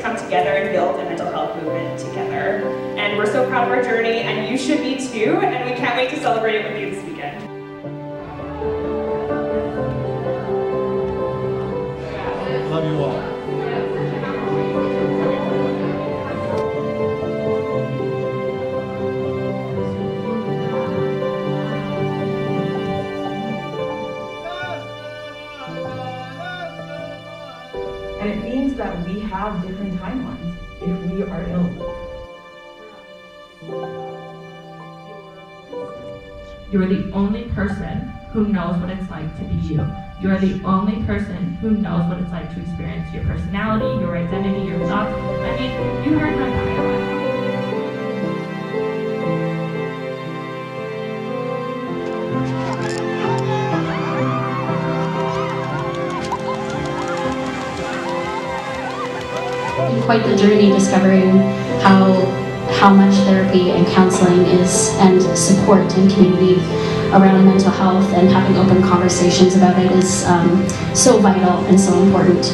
together and build a mental health movement together. And we're so proud of our journey, and you should be too, and we can't wait to celebrate it with you this weekend. Love you all. And it means that we have different timelines if we are ill. You're the only person who knows what it's like to be you. You're the only person who knows what it's like to experience your personality, your identity, your thoughts. I mean, you heard my quite the journey discovering how how much therapy and counseling is and support and community around mental health and having open conversations about it is um, so vital and so important.